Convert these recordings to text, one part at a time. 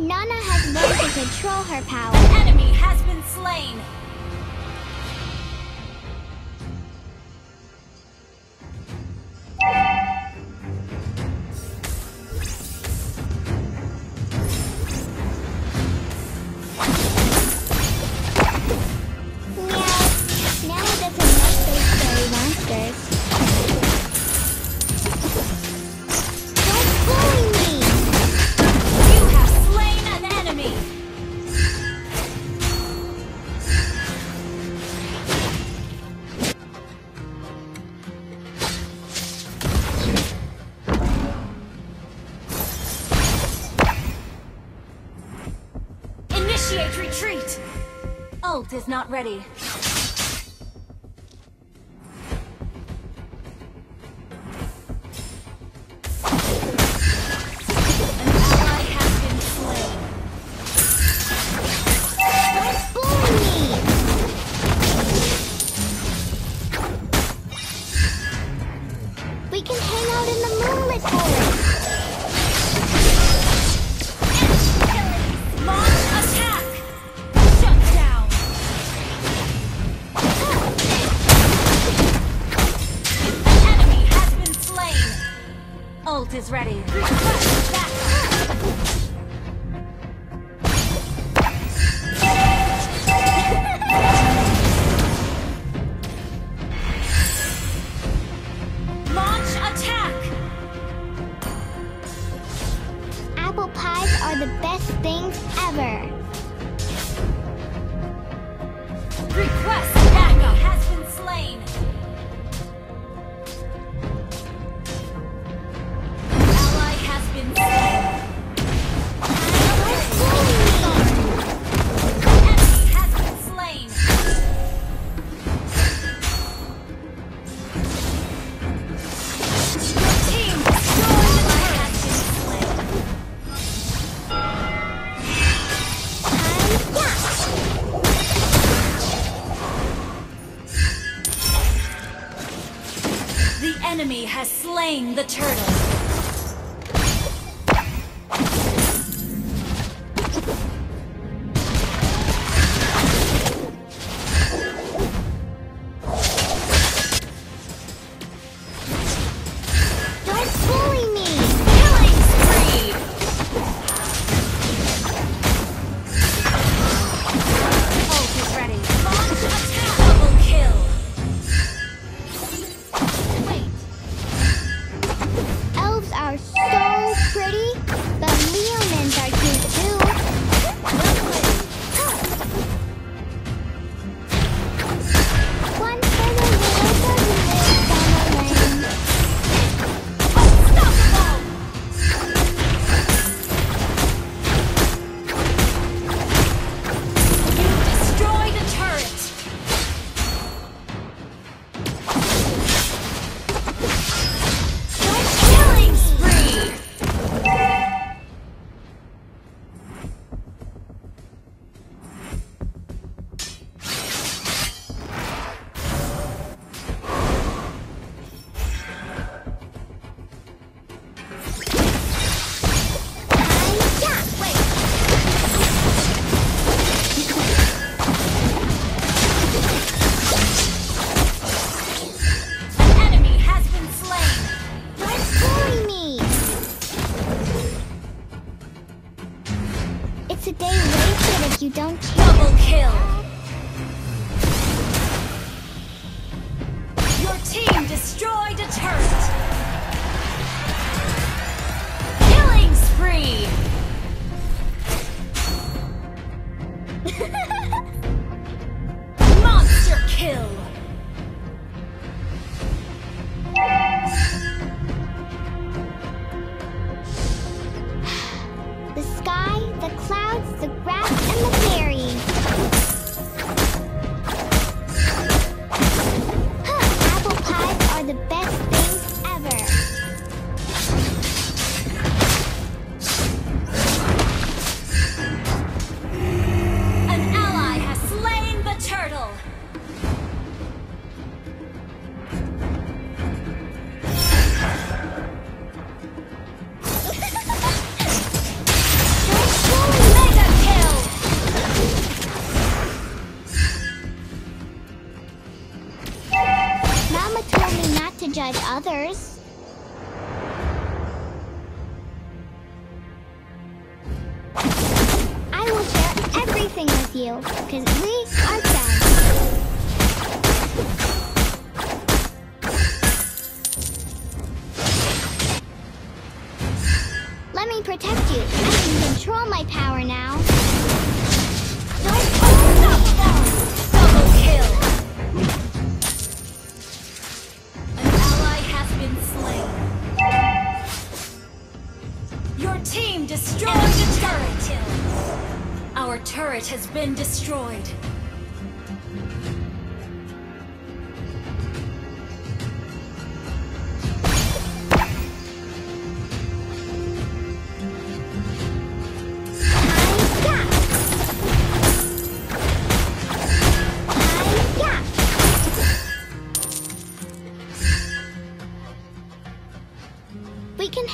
Nana has learned to control her power. An enemy has been slain! is not ready.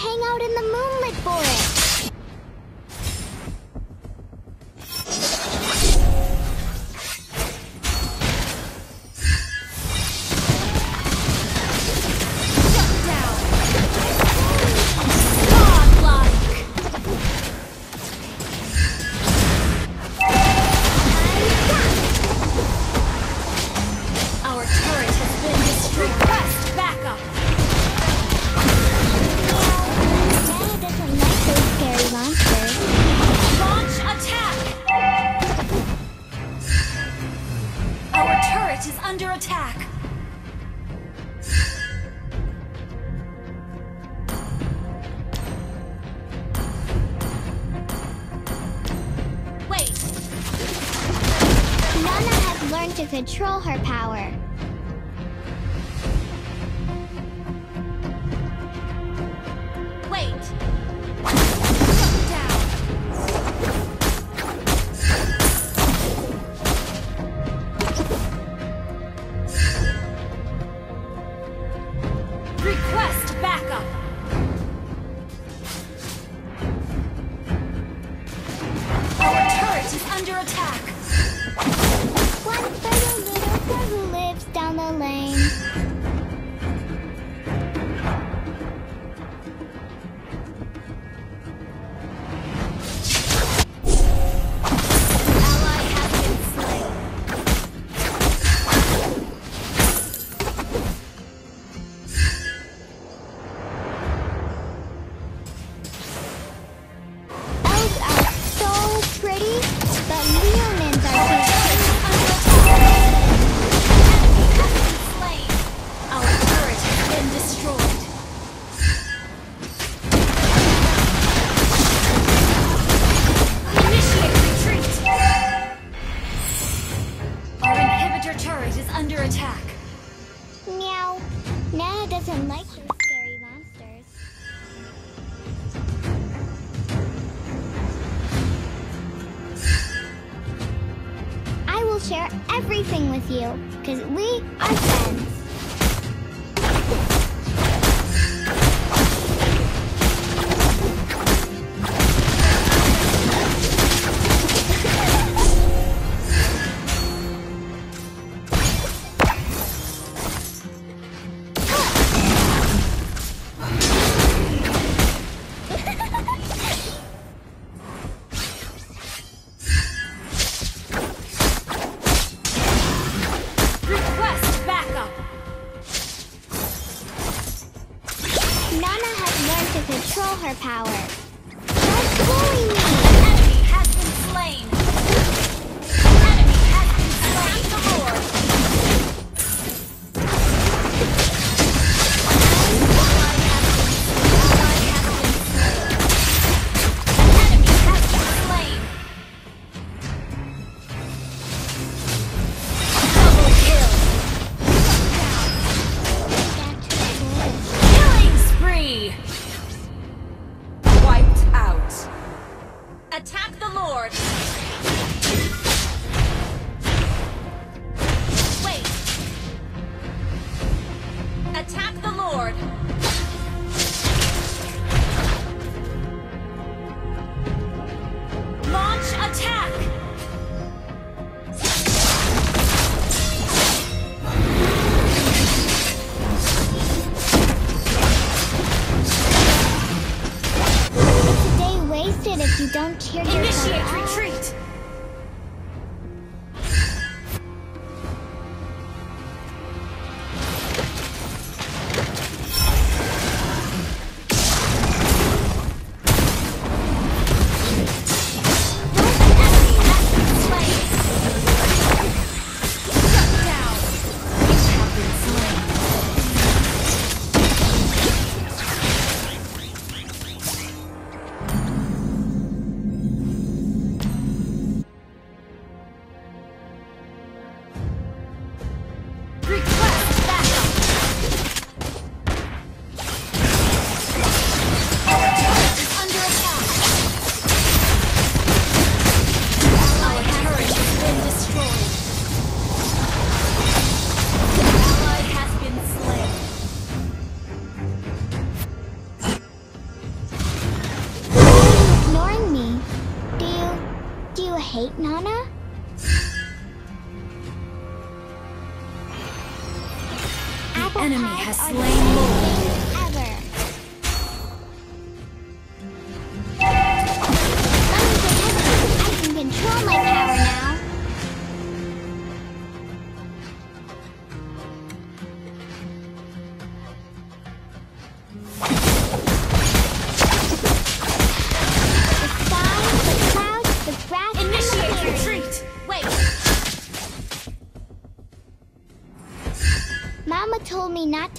Hang out in the moonlit forest.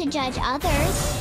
Judge others.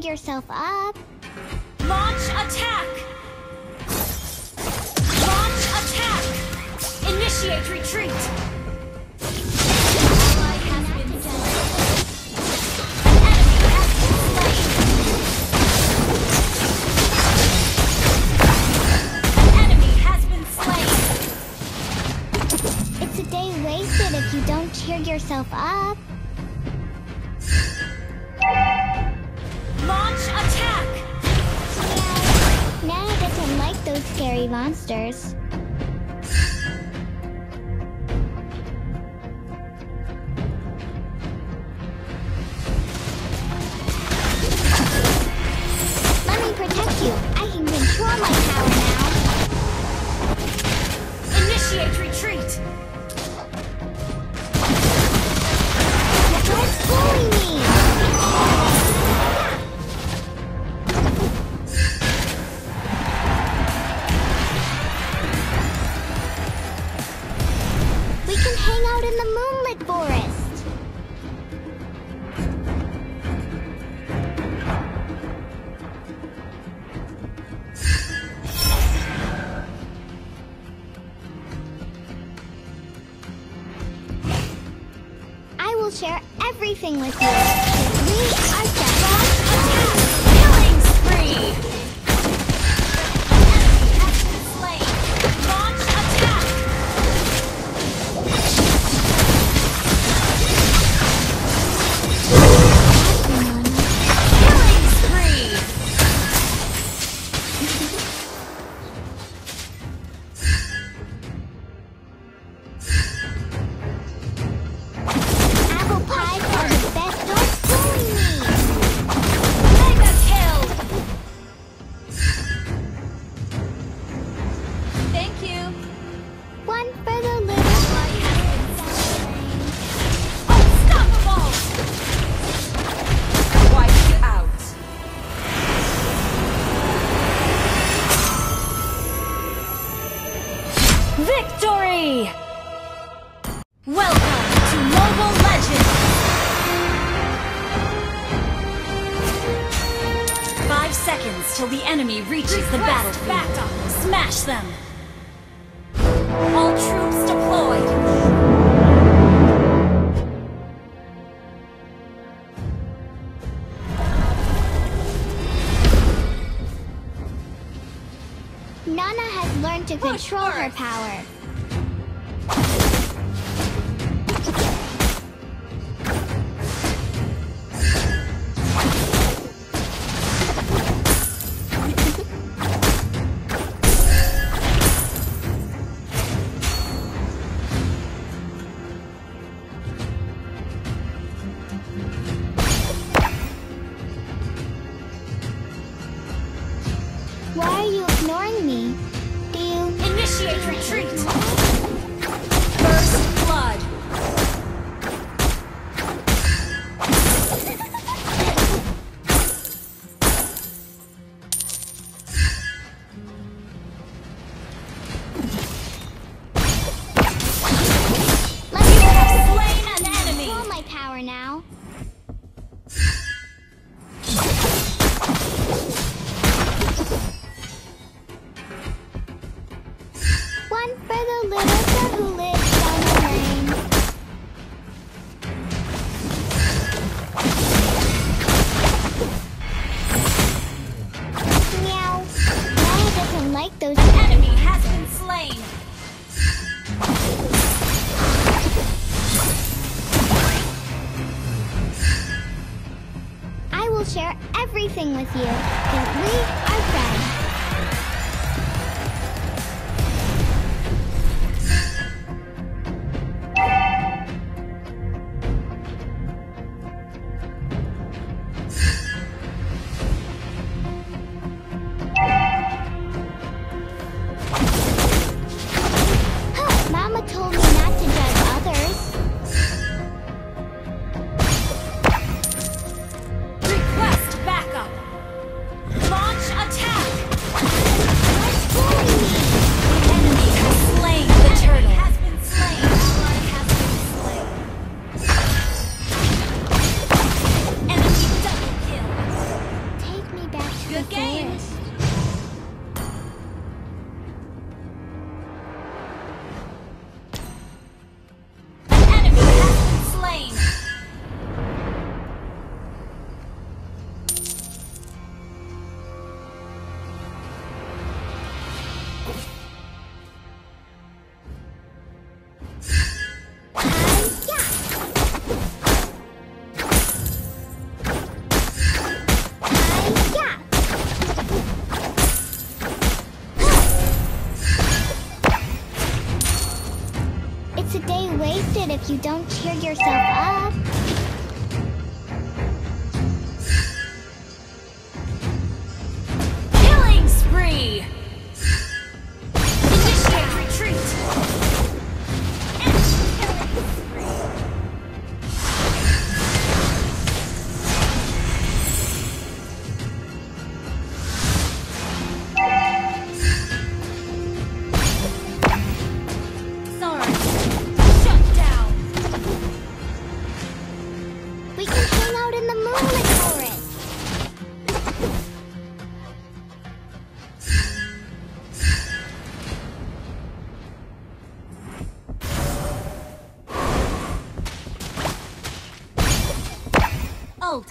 big yourself up. Launch attack! Launch attack! Initiate retreat! An enemy has been slain! An enemy has been slain! It's a day wasted if you don't cheer yourself up. will share everything with you. We are set. Attack. Killing spree!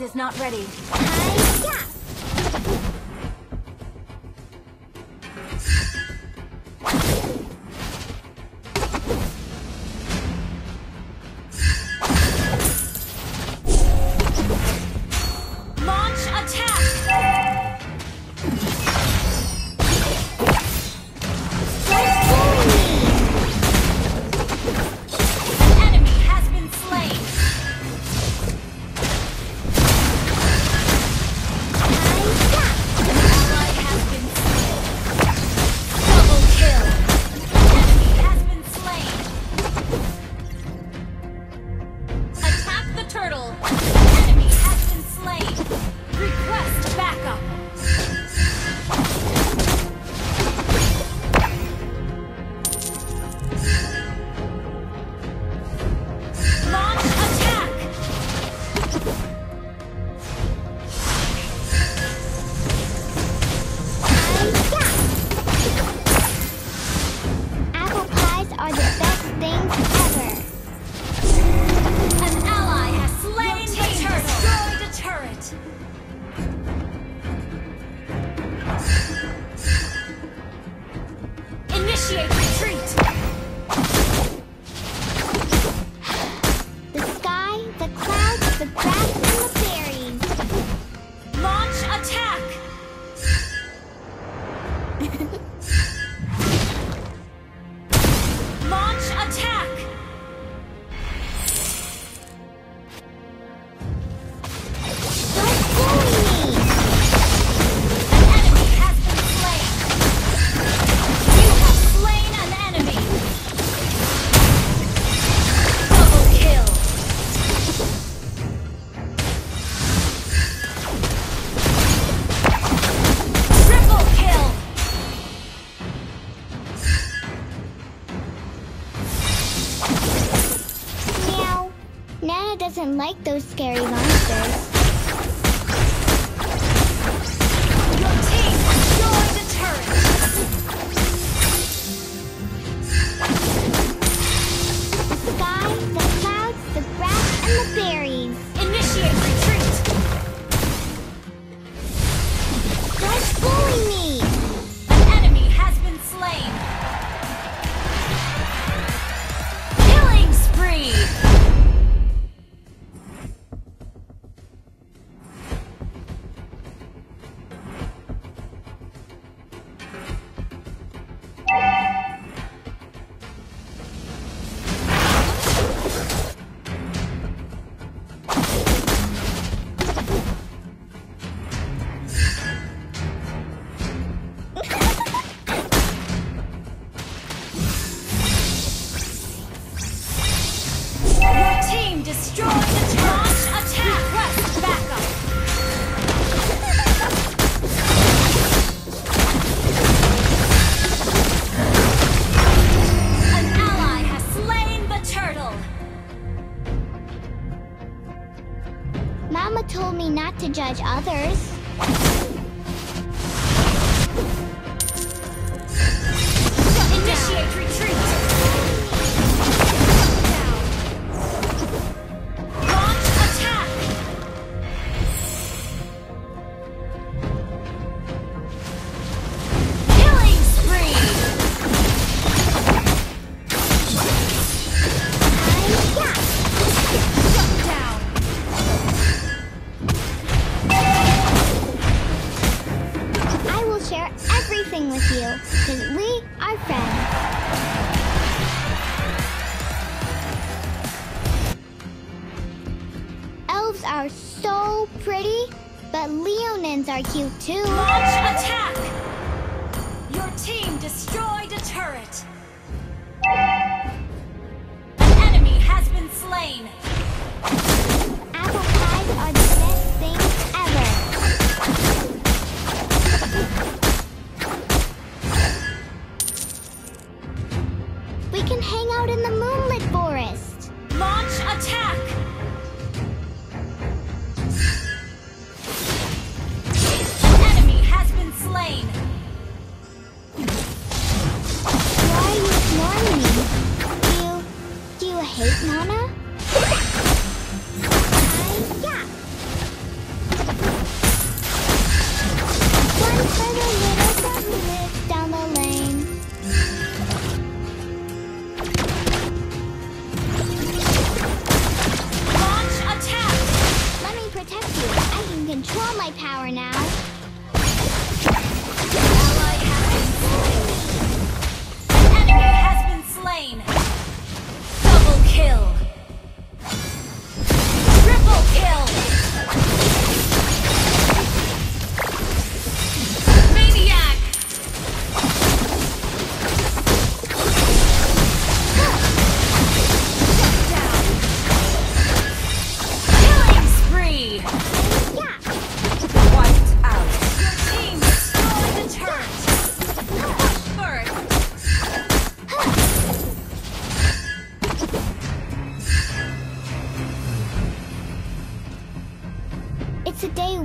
Is not ready.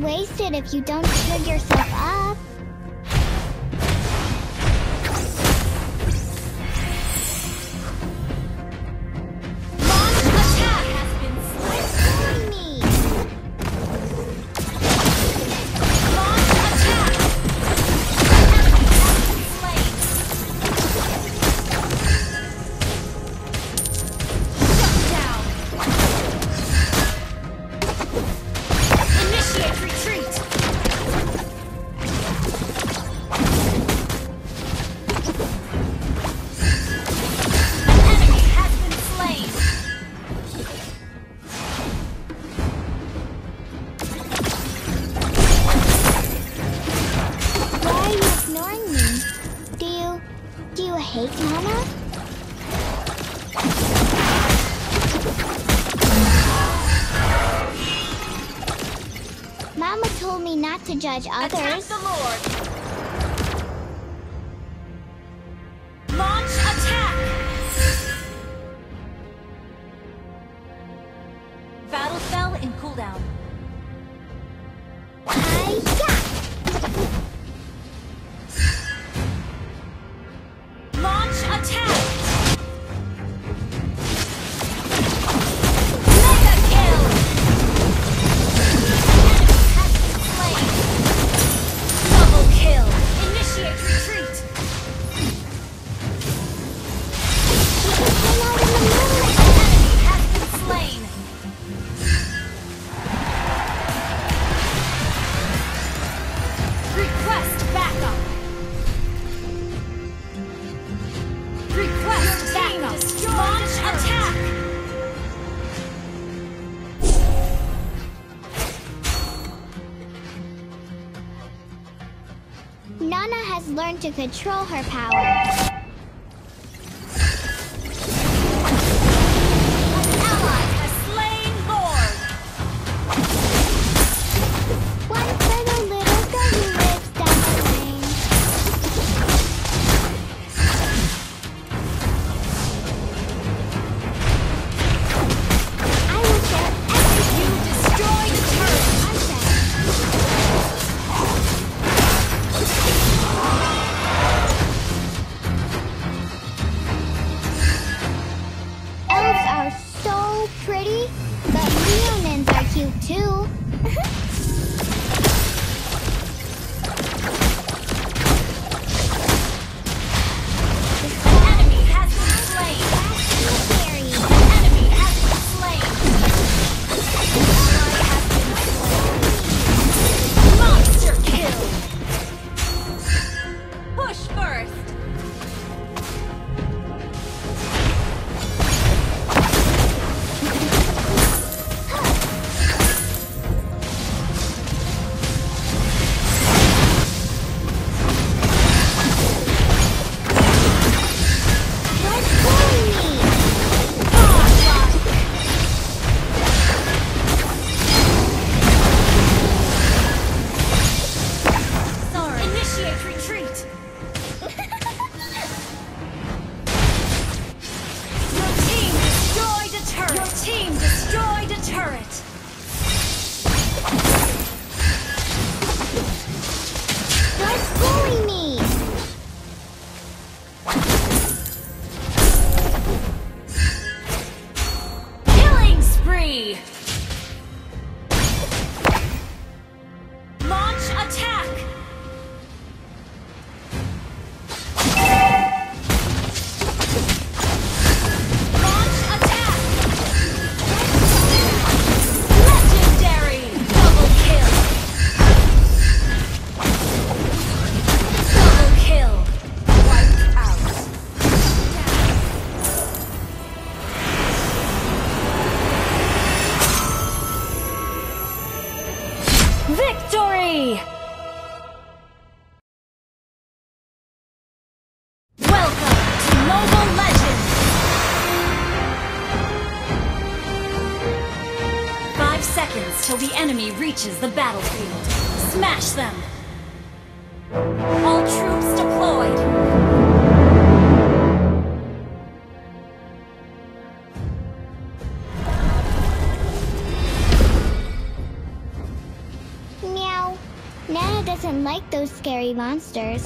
Wasted if you don't cheer yourself up. judge others. control her power. till the enemy reaches the battlefield. Smash them! All troops deployed! Meow. Nana doesn't like those scary monsters.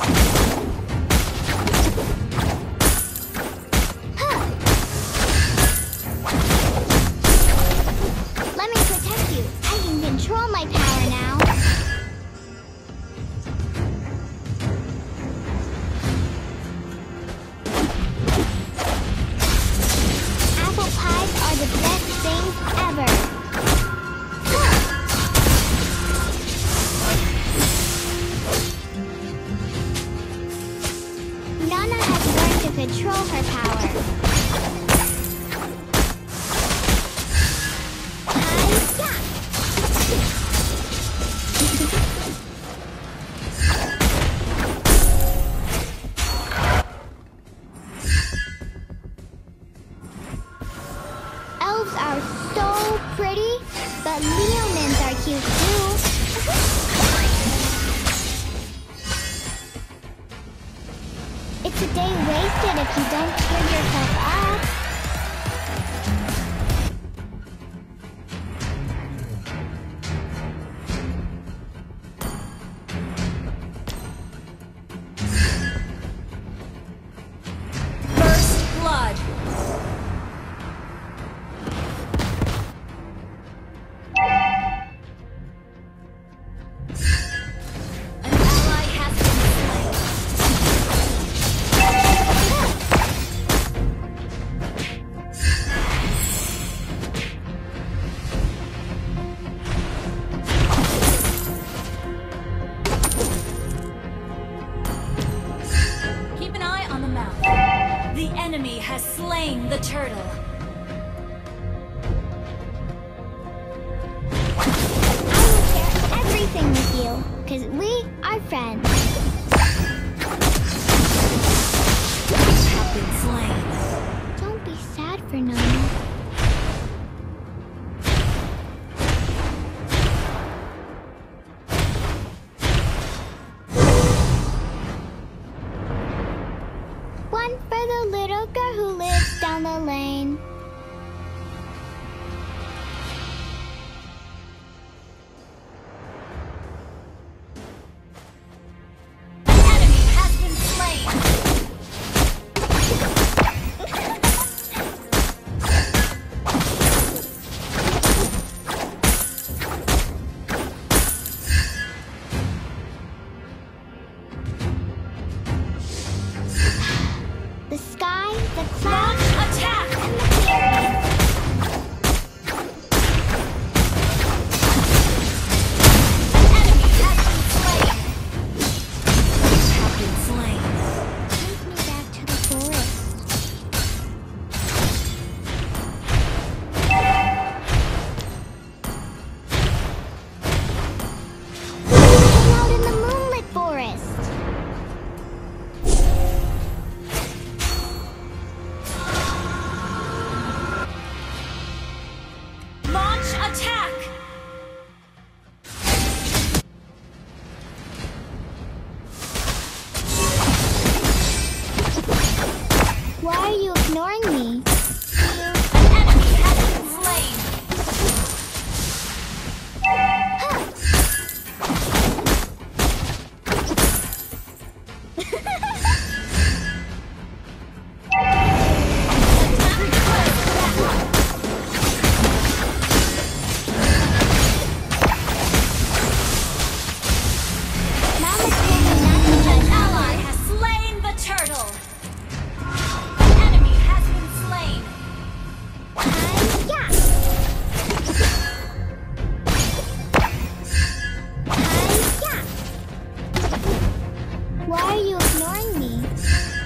Why are you ignoring me?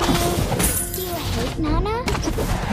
Do you, do you hate Nana?